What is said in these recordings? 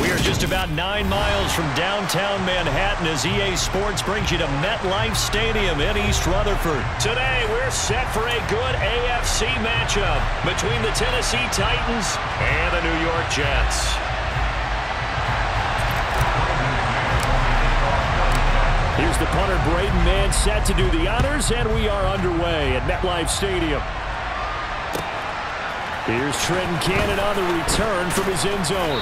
We are just about nine miles from downtown Manhattan as EA Sports brings you to MetLife Stadium in East Rutherford. Today, we're set for a good AFC matchup between the Tennessee Titans and the New York Jets. Here's the punter, Braden Mann, set to do the honors, and we are underway at MetLife Stadium. Here's Trenton Cannon on the return from his end zone.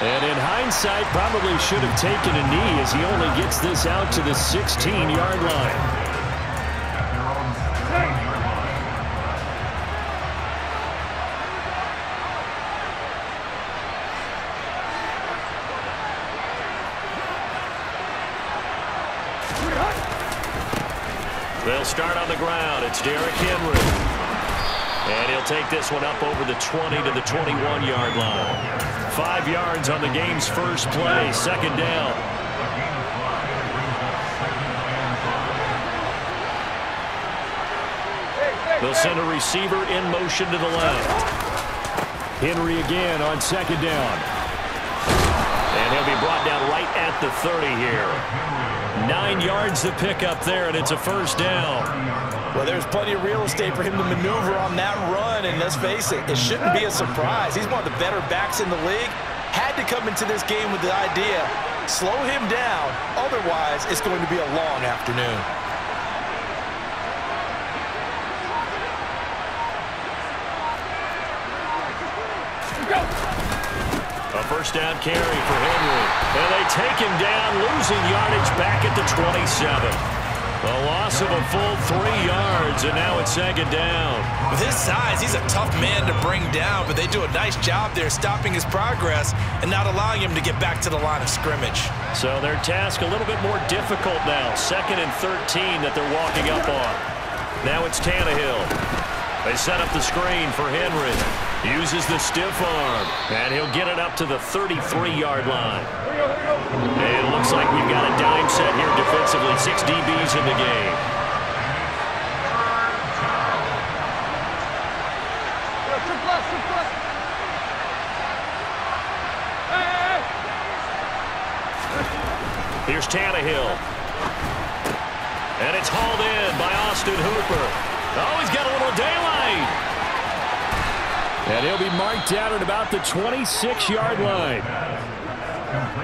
And in hindsight, probably should have taken a knee as he only gets this out to the 16-yard line. They'll start on the ground. It's Derrick take this one up over the 20 to the 21-yard line. Five yards on the game's first play. Second down. They'll send a receiver in motion to the left. Henry again on second down. And he'll be brought down right at the 30 here. Nine yards to pick up there, and it's a first down. Well, there's plenty of real estate for him to maneuver on that run, and let's face it, it shouldn't be a surprise. He's one of the better backs in the league. Had to come into this game with the idea, slow him down, otherwise it's going to be a long afternoon. A first down carry for Henry. And they take him down, losing yardage back at the 27. A loss of a full three yards, and now it's second down. With his size, he's a tough man to bring down, but they do a nice job there stopping his progress and not allowing him to get back to the line of scrimmage. So their task a little bit more difficult now. Second and 13 that they're walking up on. Now it's Tannehill. They set up the screen for Henry. Uses the stiff arm, and he'll get it up to the 33-yard line. It looks like we've got a dime set here defensively. Six DBs in the game. Here's Tannehill. And it's hauled in by Austin Hooper. Oh, he's got a little daylight. And he'll be marked down at about the 26-yard line.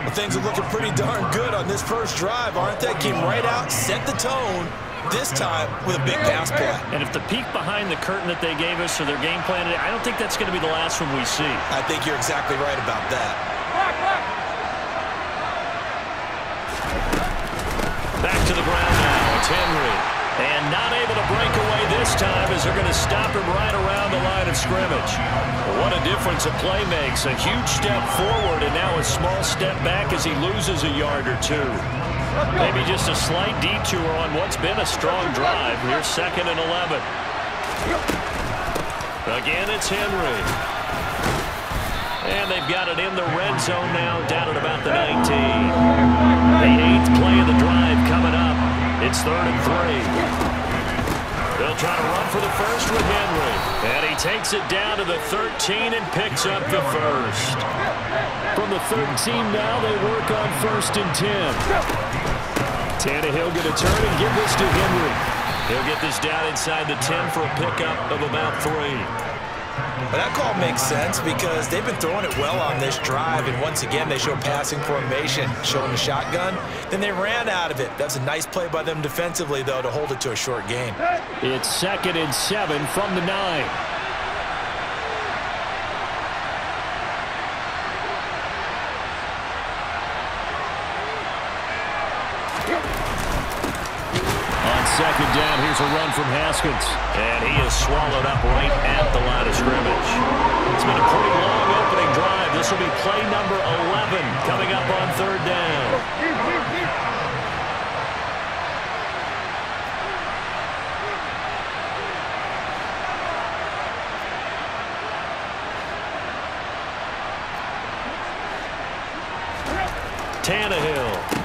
Well, things are looking pretty darn good on this first drive, aren't they? Came right out, set the tone, this time with a big pass play. And if the peek behind the curtain that they gave us or their game plan, I don't think that's going to be the last one we see. I think you're exactly right about that. Back to the ground now. It's Henry. And not able to break away this time as they're going to stop him right around the line of scrimmage. What a difference a play makes. A huge step forward and now a small step back as he loses a yard or two. Maybe just a slight detour on what's been a strong drive. Here's second and 11. Again, it's Henry. And they've got it in the red zone now, down at about the 19. The eighth play of the drive coming up. It's third and three. They'll to run for the first with Henry. And he takes it down to the 13 and picks up the first. From the 13 now, they work on first and 10. Tannehill going to turn and give this to Henry. He'll get this down inside the 10 for a pickup of about three. But that call makes sense because they've been throwing it well on this drive, and once again, they show passing formation, showing the shotgun. Then they ran out of it. That's a nice play by them defensively, though, to hold it to a short game. It's second and seven from the nine. second down. Here's a run from Haskins. And he is swallowed up right at the line of scrimmage. It's been a pretty long opening drive. This will be play number 11 coming up on third down. Tannehill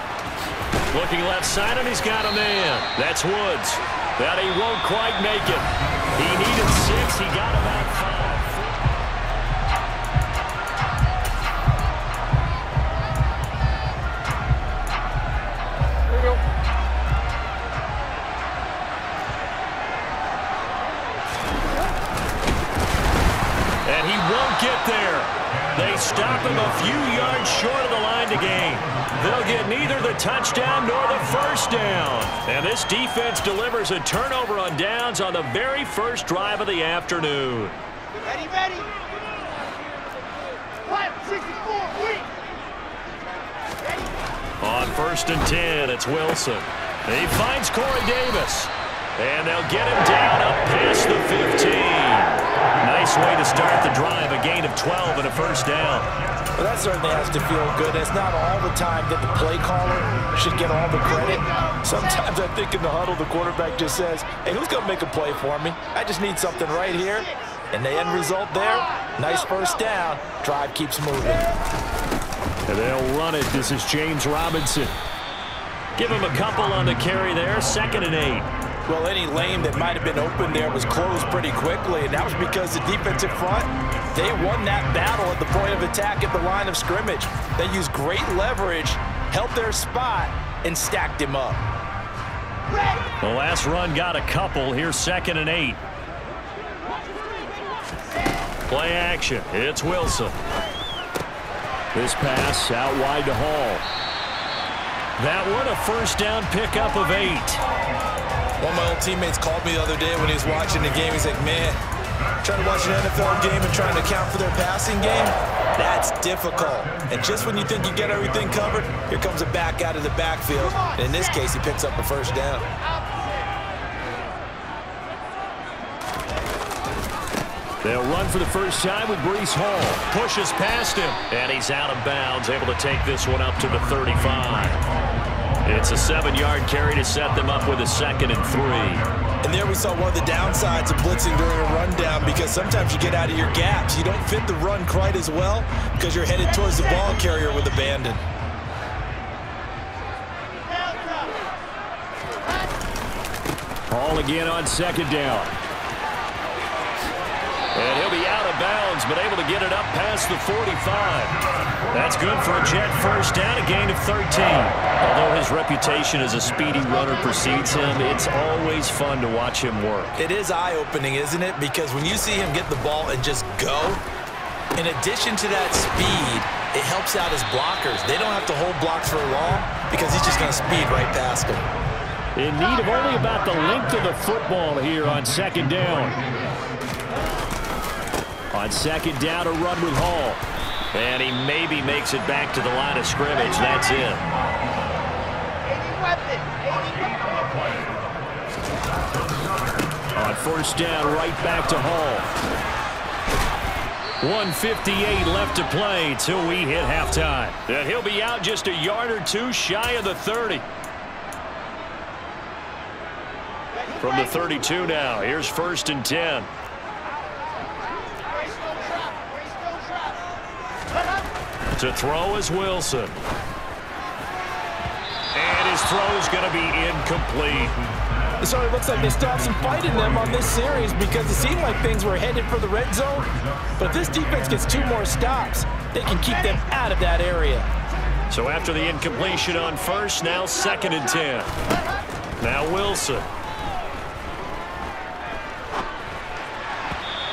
Looking left side, and he's got a man. That's Woods. That he won't quite make it. He needed six. He got about five. And he won't get there. They stop him a few yards short of the to gain. They'll get neither the touchdown nor the first down. And this defense delivers a turnover on downs on the very first drive of the afternoon. Ready, ready. On first and 10, it's Wilson. He finds Corey Davis. And they'll get him down up past the 15. Nice way to start the drive, a gain of 12 and a first down. Well, that certainly has to feel good. It's not all the time that the play caller should get all the credit. Sometimes I think in the huddle, the quarterback just says, hey, who's going to make a play for me? I just need something right here. And the end result there, nice first down. Drive keeps moving. And they'll run it. This is James Robinson. Give him a couple on the carry there. Second and eight. Well, any lane that might have been open there was closed pretty quickly, and that was because the defensive front, they won that battle at the point of attack at the line of scrimmage. They used great leverage, held their spot, and stacked him up. The last run got a couple. Here's second and eight. Play action. It's Wilson. This pass out wide to Hall. That one a first down pickup of eight. One of my old teammates called me the other day when he was watching the game. He's like, man, trying to watch an NFL game and trying to account for their passing game, that's difficult. And just when you think you get everything covered, here comes a back out of the backfield. And in this case, he picks up a first down. They'll run for the first time with Breece Hall. Pushes past him, and he's out of bounds, able to take this one up to the 35. It's a seven-yard carry to set them up with a second and three. And there we saw one of the downsides of blitzing during a rundown because sometimes you get out of your gaps. You don't fit the run quite as well because you're headed towards the ball carrier with abandon. Hall again on second down. And he'll be out of bounds, but able to get it up past the 45. That's good for a Jet first down, a gain of 13. Although his reputation as a speedy runner precedes him, it's always fun to watch him work. It is eye-opening, isn't it? Because when you see him get the ball and just go, in addition to that speed, it helps out his blockers. They don't have to hold blocks for long because he's just going to speed right past them. In need of only about the length of the football here on second down. On second down, a run with Hall. And he maybe makes it back to the line of scrimmage. That's it. First down, right back to Hall. 158 left to play till we hit halftime. And he'll be out just a yard or two shy of the 30. From the 32 now, here's first and 10. To throw is Wilson. And his throw is going to be incomplete. So it looks like they still have some fight in them on this series because it seemed like things were headed for the red zone. But if this defense gets two more stops, they can keep them out of that area. So after the incompletion on first, now second and 10. Now Wilson.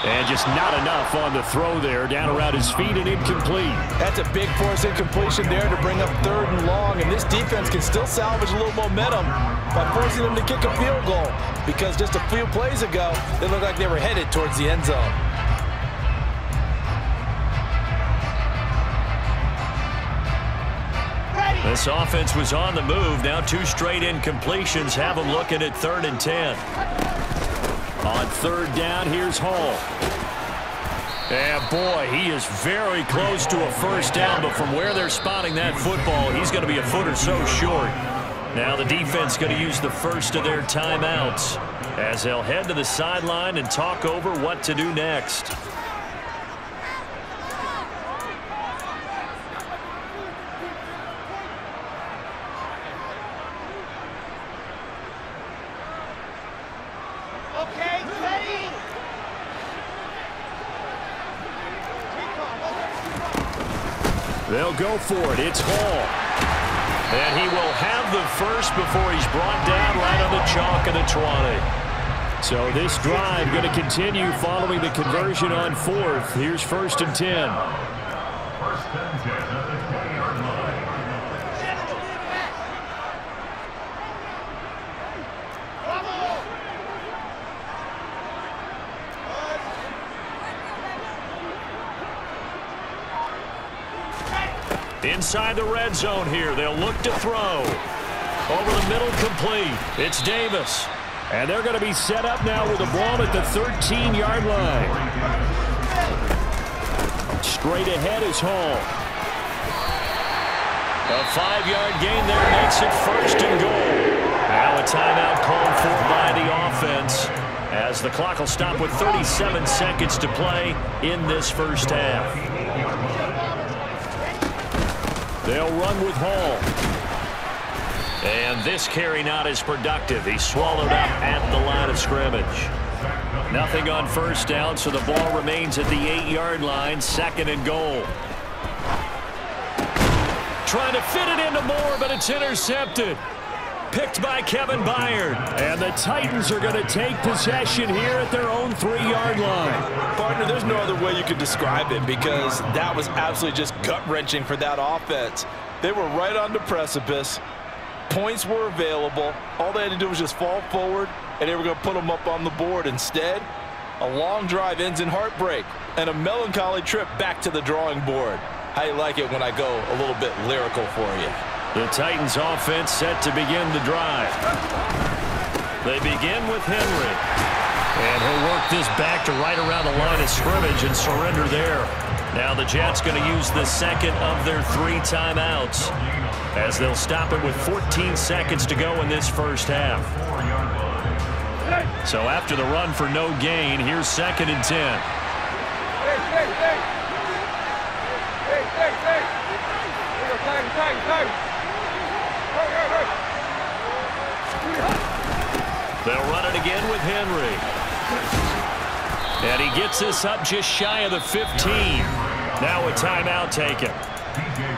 And just not enough on the throw there. Down around his feet and incomplete. That's a big force incompletion there to bring up third and long. And this defense can still salvage a little momentum by forcing them to kick a field goal. Because just a few plays ago, they looked like they were headed towards the end zone. This offense was on the move. Now two straight incompletions have them looking at third and 10. On third down, here's Hall. And boy, he is very close to a first down, but from where they're spotting that football, he's going to be a foot or so short. Now the defense going to use the first of their timeouts as they'll head to the sideline and talk over what to do next. Okay, ready? They'll for it. It's Hall. And he will have the first before he's brought down right on the chalk of the 20. So this drive going to continue following the conversion on fourth. Here's first and 10. Inside the red zone here. They'll look to throw. Over the middle, complete. It's Davis. And they're going to be set up now with the ball at the 13-yard line. Straight ahead is Hall. A five-yard gain there makes it first and goal. Now a timeout called for by the offense as the clock will stop with 37 seconds to play in this first half. They'll run with Hall. And this carry not as productive. He's swallowed up at the line of scrimmage. Nothing on first down, so the ball remains at the eight-yard line, second and goal. Trying to fit it into Moore, but it's intercepted. Picked by Kevin Byard. And the Titans are going to take possession here at their own three-yard line. Partner, there's no other way you could describe it because that was absolutely just gut-wrenching for that offense. They were right on the precipice. Points were available. All they had to do was just fall forward, and they were going to put them up on the board. Instead, a long drive ends in heartbreak and a melancholy trip back to the drawing board. How you like it when I go a little bit lyrical for you? The Titans offense set to begin the drive. They begin with Henry. And he'll work this back to right around the line of scrimmage and surrender there. Now the Jets going to use the second of their three timeouts as they'll stop it with 14 seconds to go in this first half. So after the run for no gain, here's second and 10. They'll run it again with Henry. And he gets this up just shy of the 15. Now a timeout taken.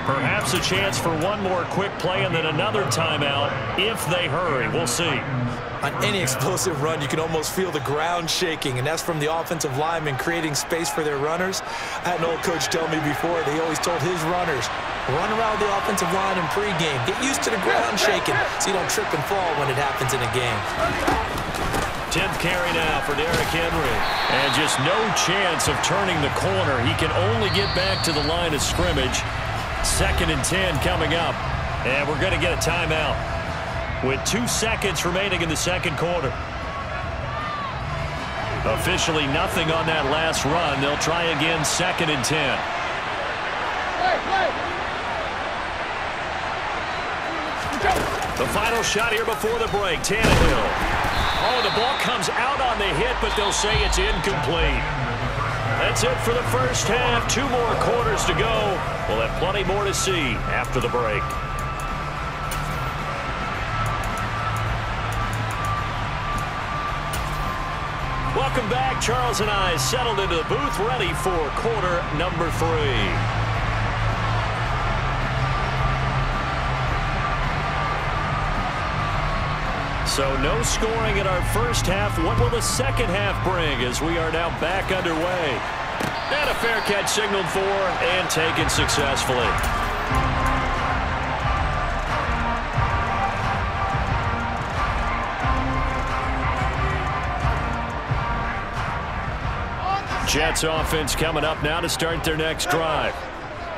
Perhaps a chance for one more quick play and then another timeout if they hurry. We'll see. On any explosive run, you can almost feel the ground shaking, and that's from the offensive linemen creating space for their runners. I had an old coach tell me before, they always told his runners, run around the offensive line in pregame. Get used to the ground shaking so you don't trip and fall when it happens in a game. 10th carry now for Derrick Henry. And just no chance of turning the corner. He can only get back to the line of scrimmage. Second and 10 coming up. And we're going to get a timeout with two seconds remaining in the second quarter. Officially nothing on that last run. They'll try again second and 10. The final shot here before the break. Tannehill. Oh, the ball comes out on the hit, but they'll say it's incomplete. That's it for the first half. Two more quarters to go. We'll have plenty more to see after the break. Welcome back. Charles and I settled into the booth, ready for quarter number three. So no scoring in our first half. What will the second half bring as we are now back underway? And a fair catch signaled for and taken successfully. Jets offense coming up now to start their next drive.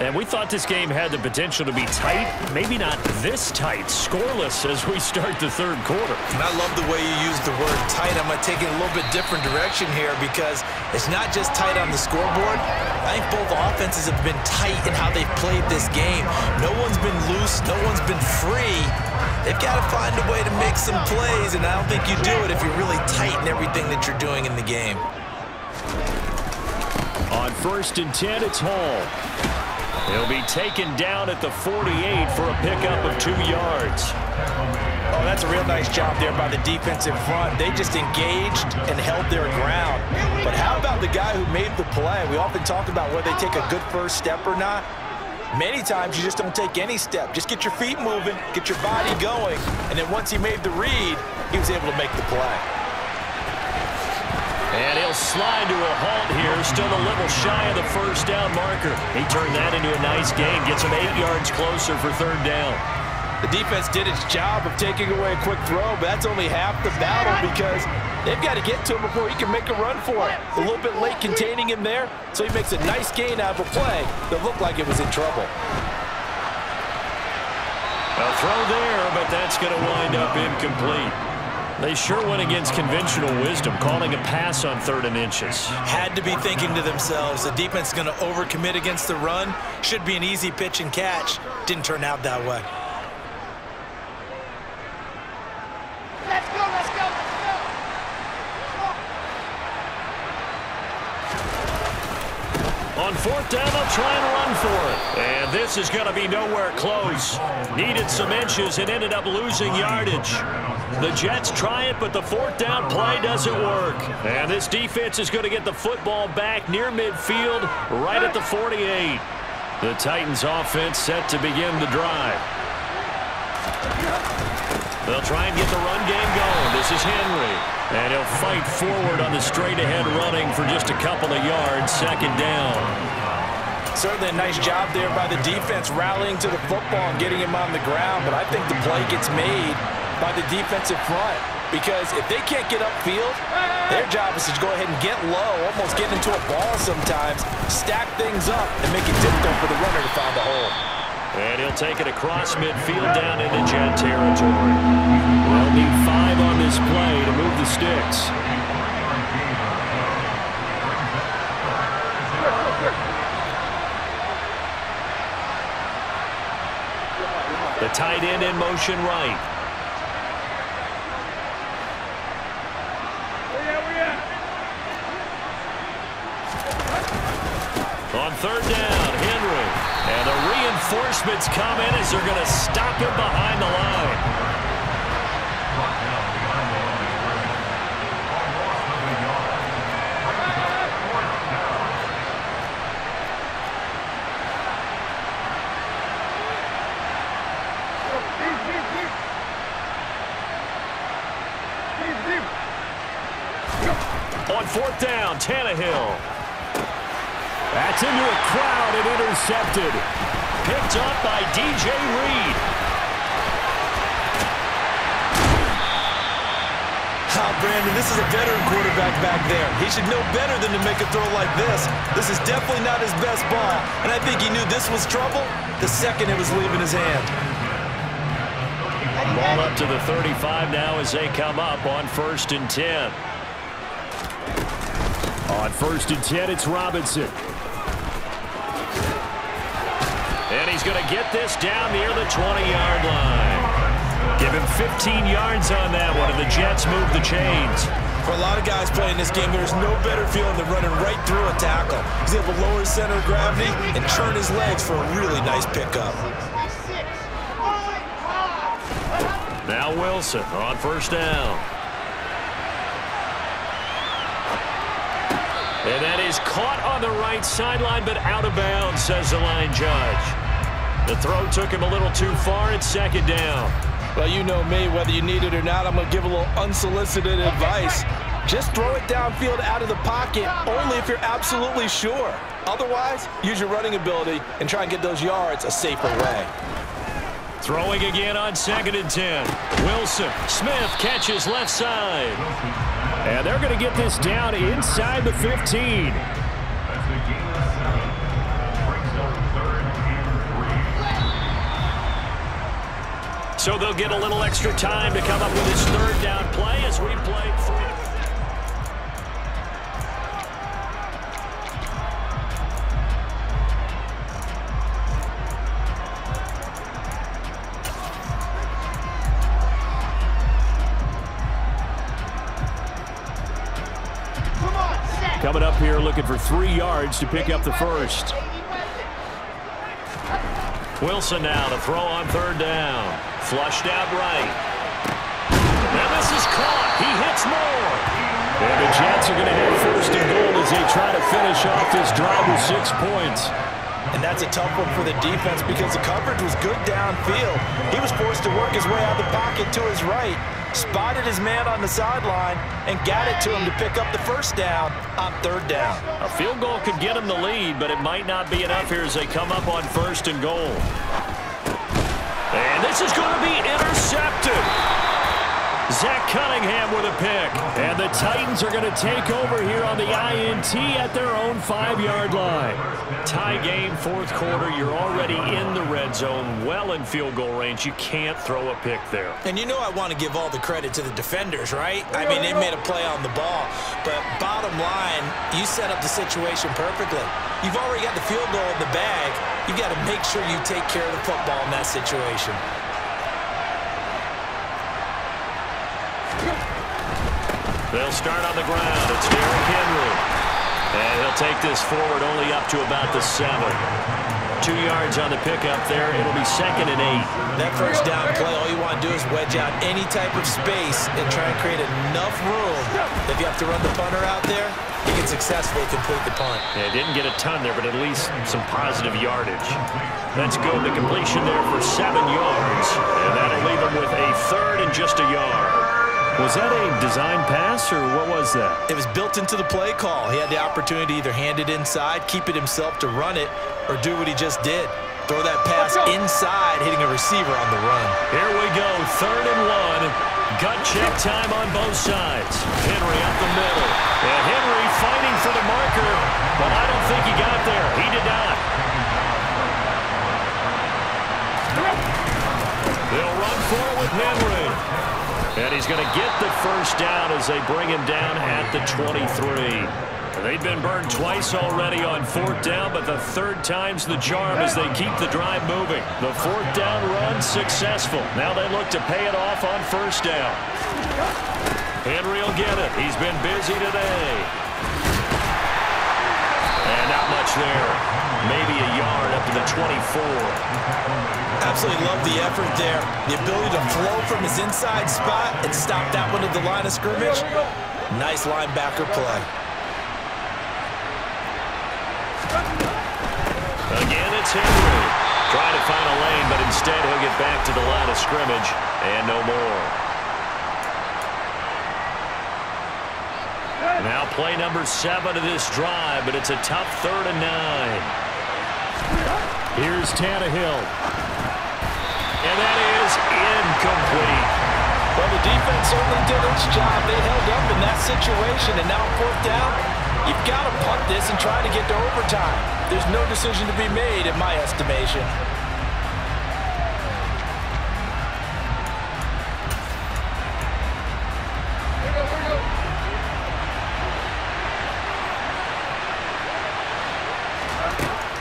And we thought this game had the potential to be tight, maybe not this tight, scoreless as we start the third quarter. And I love the way you use the word tight. I'm going to take it a little bit different direction here because it's not just tight on the scoreboard. I think both offenses have been tight in how they've played this game. No one's been loose. No one's been free. They've got to find a way to make some plays, and I don't think you do it if you're really tight in everything that you're doing in the game. On first and 10, it's Hall. He'll be taken down at the 48 for a pickup of two yards. Oh, that's a real nice job there by the defensive front. They just engaged and held their ground. But how about the guy who made the play? We often talk about whether they take a good first step or not. Many times you just don't take any step. Just get your feet moving, get your body going, and then once he made the read, he was able to make the play. And he'll slide to a halt here, still a little shy of the first down marker. He turned that into a nice gain, gets him eight yards closer for third down. The defense did its job of taking away a quick throw, but that's only half the battle because they've got to get to him before he can make a run for it. A little bit late containing him there, so he makes a nice gain out of a play that looked like it was in trouble. A throw there, but that's going to wind up incomplete. They sure went against conventional wisdom, calling a pass on third and inches. Had to be thinking to themselves, the defense is going to overcommit against the run. Should be an easy pitch and catch. Didn't turn out that way. Let's go, let's go, let's go. On fourth down, they'll try and run for it. And this is going to be nowhere close. Needed some inches and ended up losing yardage. The Jets try it, but the fourth down play doesn't work. And this defense is going to get the football back near midfield, right at the 48. The Titans offense set to begin the drive. They'll try and get the run game going. This is Henry. And he'll fight forward on the straight-ahead running for just a couple of yards, second down. Certainly a nice job there by the defense rallying to the football and getting him on the ground, but I think the play gets made by the defensive front because if they can't get upfield, their job is to go ahead and get low, almost get into a ball sometimes, stack things up, and make it difficult for the runner to find the hole. And he'll take it across midfield down into Jet territory. They'll need five on this play to move the sticks. The tight end in motion right. On third down, Henry. And the reinforcements come in as they're going to stop him behind the line. On fourth down, Tannehill. Into a crowd and intercepted. Picked up by D.J. Reed. Ah, Brandon, this is a veteran quarterback back there. He should know better than to make a throw like this. This is definitely not his best ball, and I think he knew this was trouble the second it was leaving his hand. Ball up to the 35 now as they come up on first and 10. On first and 10, it's Robinson. He's going to get this down near the 20-yard line. Give him 15 yards on that one, and the Jets move the chains. For a lot of guys playing this game, there's no better feeling than running right through a tackle. He's able to lower his center of gravity and churn his legs for a really nice pickup. 66. Now Wilson on first down. And that is caught on the right sideline, but out of bounds, says the line judge. The throw took him a little too far. It's second down. Well, you know me, whether you need it or not, I'm going to give a little unsolicited advice. Just throw it downfield out of the pocket only if you're absolutely sure. Otherwise, use your running ability and try and get those yards a safer way. Throwing again on second and 10. Wilson. Smith catches left side. And they're going to get this down inside the 15. So they'll get a little extra time to come up with his third down play as we play. Coming up here looking for three yards to pick up the first. Wilson now to throw on third down. Flushed out right. Now this is caught. He hits Moore. And the Jets are going to have first and goal as they try to finish off this drive with six points. And that's a tough one for the defense because the coverage was good downfield. He was forced to work his way out of the pocket to his right. spotted his man on the sideline, and got it to him to pick up the first down on third down. A field goal could get him the lead, but it might not be enough here as they come up on first and goal. And this is going to be intercepted. Zach Cunningham with a pick. And the Titans are going to take over here on the INT at their own five-yard line. Tie game, fourth quarter. You're already in the red zone, well in field goal range. You can't throw a pick there. And you know I want to give all the credit to the defenders, right? I mean, they made a play on the ball. But bottom line, you set up the situation perfectly. You've already got the field goal in the bag. You've got to make sure you take care of the football in that situation. They'll start on the ground. It's Derrick Henry. And he'll take this forward only up to about the seven. Two yards on the pickup there. It'll be second and eight. That first down play, all you want to do is wedge out any type of space and try and create enough room. If you have to run the punter out there, you can successfully complete the punt. Yeah, didn't get a ton there, but at least some positive yardage. That's good. The completion there for seven yards. And that'll leave him with a third and just a yard. Was that a design pass, or what was that? It was built into the play call. He had the opportunity to either hand it inside, keep it himself to run it, or do what he just did. Throw that pass inside, hitting a receiver on the run. Here we go, third and one. Gut check time on both sides. Henry up the middle. And Henry fighting for the marker, but I don't think he got there. He did not. They'll run for it with Henry. And he's going to get the first down as they bring him down at the 23. They've been burned twice already on fourth down, but the third time's the charm as they keep the drive moving. The fourth down run successful. Now they look to pay it off on first down. Henry will get it. He's been busy today. And not much there. Maybe a yard up to the 24. Absolutely love the effort there. The ability to flow from his inside spot and stop that one at the line of scrimmage. Nice linebacker play. Again, it's Henry. Trying to find a lane, but instead he'll get back to the line of scrimmage and no more. Now play number seven of this drive, but it's a tough third and nine. Here's Tannehill. And that is incomplete. Well, the defense certainly did its job. They held up in that situation, and now fourth down, you've got to punt this and try to get to overtime. There's no decision to be made, in my estimation.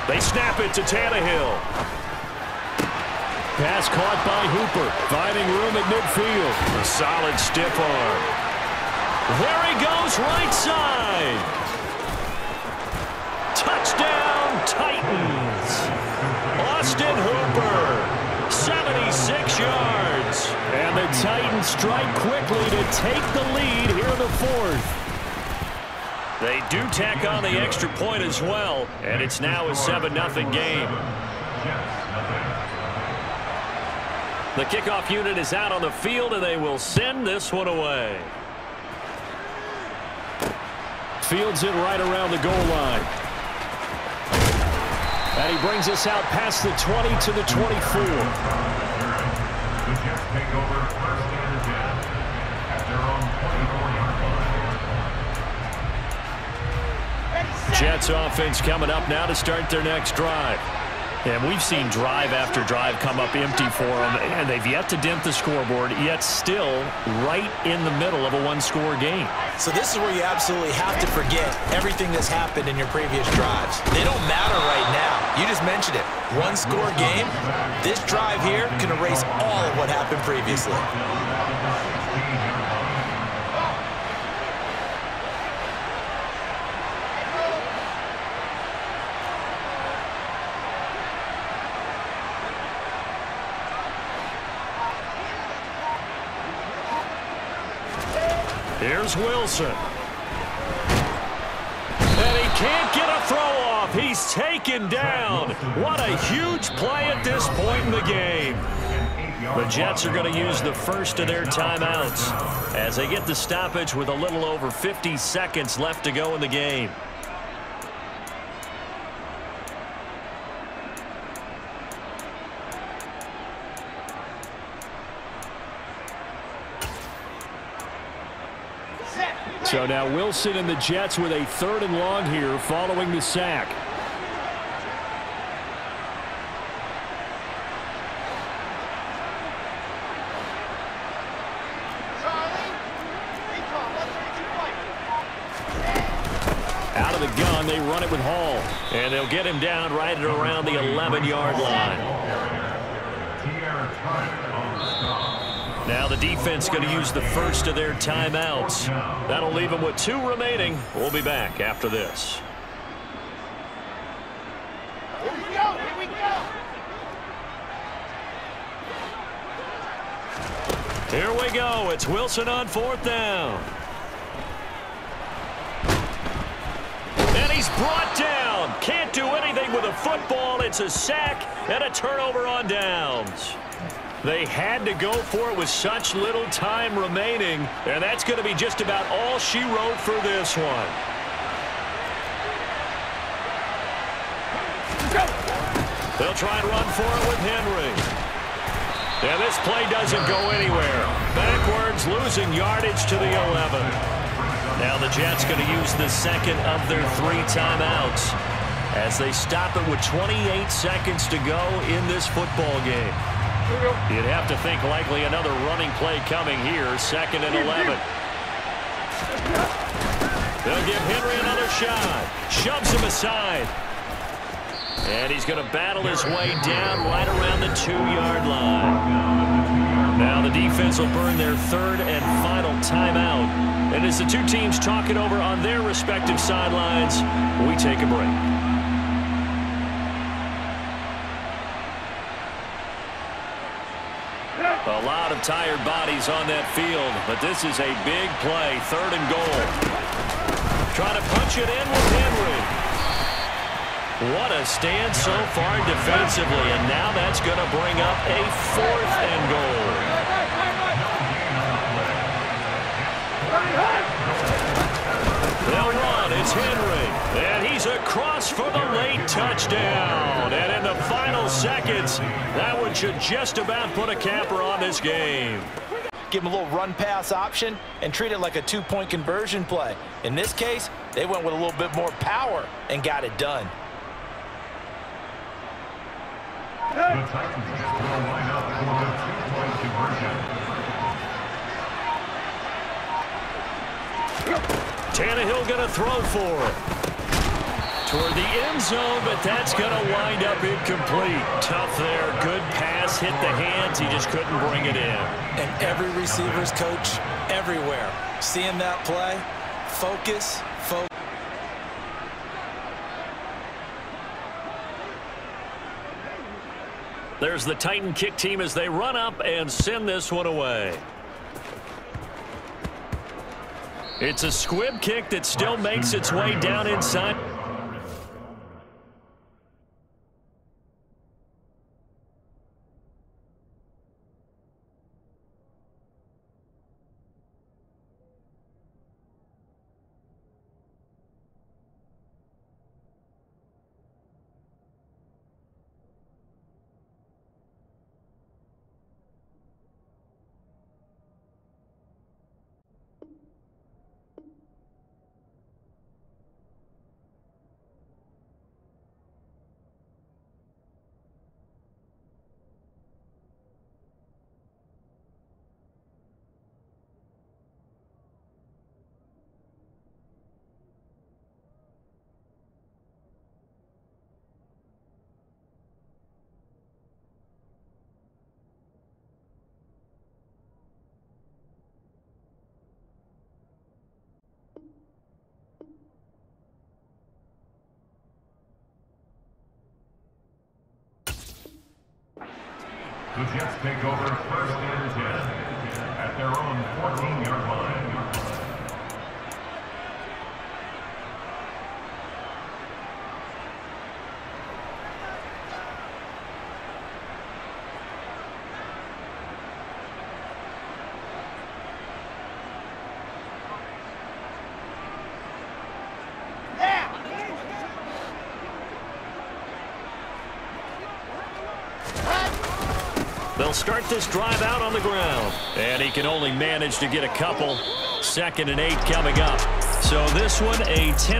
They snap it to Tannehill. Pass caught by Hooper. Finding room at midfield. A solid stiff arm. There he goes right side. Touchdown Titans. Austin Hooper. 76 yards. And the Titans strike quickly to take the lead here in the fourth. They do tack on the extra point as well, and it's now a 7-0 game. The kickoff unit is out on the field, and they will send this one away. Fields it right around the goal line. And he brings us out past the 20 to the 24. Jets offense coming up now to start their next drive. And we've seen drive after drive come up empty for them, and they've yet to dent the scoreboard, yet still right in the middle of a one-score game. So this is where you absolutely have to forget everything that's happened in your previous drives. They don't matter right now. You just mentioned it. One-score game. This drive here can erase all of what happened previously. Here's Wilson. And he can't get a throw off. He's taken down. What a huge play at this point in the game. The Jets are going to use the first of their timeouts as they get the stoppage with a little over 50 seconds left to go in the game. So now Wilson and the Jets with a third and long here following the sack. Out of the gun, they run it with Hall. And they'll get him down right at around the 11-yard line. Now the defense going to use the first of their timeouts. That'll leave them with two remaining. We'll be back after this. Here we go, here we go. Here we go. It's Wilson on fourth down. And he's brought down. Can't do anything with a football. It's a sack and a turnover on downs. They had to go for it with such little time remaining, and that's going to be just about all she wrote for this one. They'll try and run for it with Henry. And this play doesn't go anywhere. Backwards, losing yardage to the 11. Now the Jets going to use the second of their three timeouts as they stop it with 28 seconds to go in this football game. You'd have to think likely another running play coming here, second and 11. They'll give Henry another shot. Shoves him aside. And he's going to battle his way down right around the two-yard line. Now the defense will burn their third and final timeout. And as the two teams talk it over on their respective sidelines, we take a break. A lot of tired bodies on that field, but this is a big play, third and goal. Trying to punch it in with Henry. What a stand so far defensively, and now that's going to bring up a fourth and goal. They'll run. It's Henry. He's across for the late touchdown. And in the final seconds, that one should just about put a capper on this game. Give him a little run pass option and treat it like a two-point conversion play. In this case, they went with a little bit more power and got it done. The Titans will line up for the two-point conversion. Tannehill going to throw for it. Toward the end zone, but that's going to wind up incomplete. Tough there. Good pass. Hit the hands. He just couldn't bring it in. And every receiver's coach everywhere. Seeing that play, focus, focus. There's the Titan kick team as they run up and send this one away. It's a squib kick that still makes its way down inside. The Jets take over first and 10 at their own 14-yard line. They'll start this drive out on the ground. And he can only manage to get a couple. Second and eight coming up. So this one, a 10